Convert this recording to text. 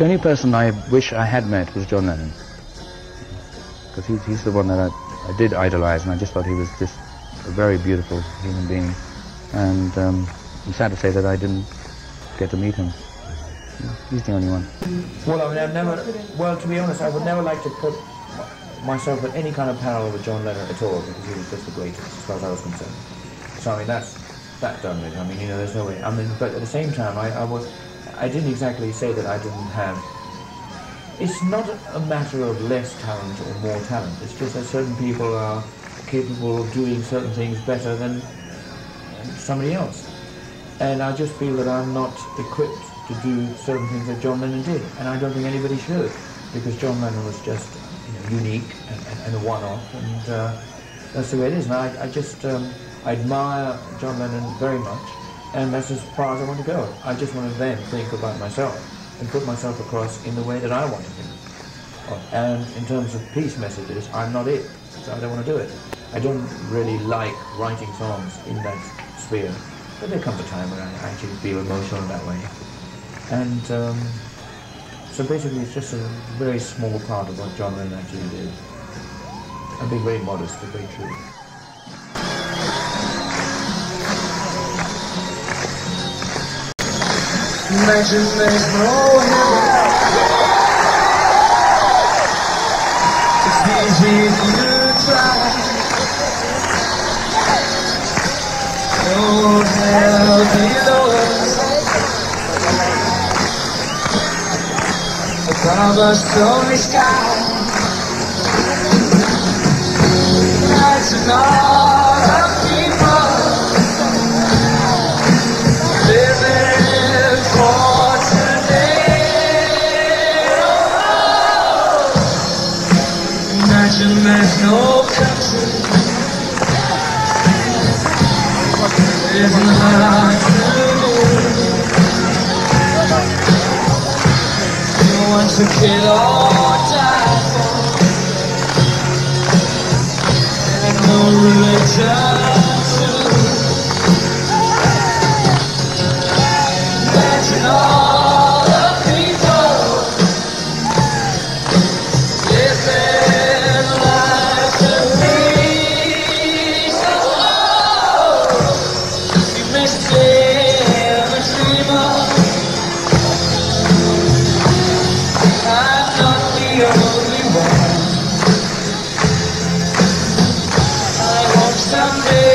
The only person I wish I had met was John Lennon. Because he's, the one that I, I did idolize, and I just thought he was just a very beautiful human being. And um, I'm sad to say that I didn't get to meet him. He's the only one. Well, I I've never, well, to be honest, I would never like to put myself at any kind of parallel with John Lennon at all, because he was just the greatest, as far as I was concerned. So, I mean, that's, that done with. I mean, you know, there's no way. I mean, but at the same time, I, I was, I didn't exactly say that I didn't have, it's not a matter of less talent or more talent. It's just that certain people are capable of doing certain things better than somebody else. And I just feel that I'm not equipped to do certain things that John Lennon did, and I don't think anybody should, because John Lennon was just you know, unique and, and, and a one-off, and uh, that's the way it is. And I, I just um, I admire John Lennon very much, and that's as far as I want to go. I just want to then think about myself and put myself across in the way that I want to think. And in terms of peace messages, I'm not it, so I don't want to do it. I don't really like writing songs in that sphere, but there comes a time when I actually feel emotional in that way. And um, so basically it's just a very small part of what John Lennon actually did. I'm being very modest, but very true. Imagine there's no heaven. It's easy if you try. No hell below us. Above us only sky. Imagine there's no move. No one to kill or die for. And no religion only one. I hope someday.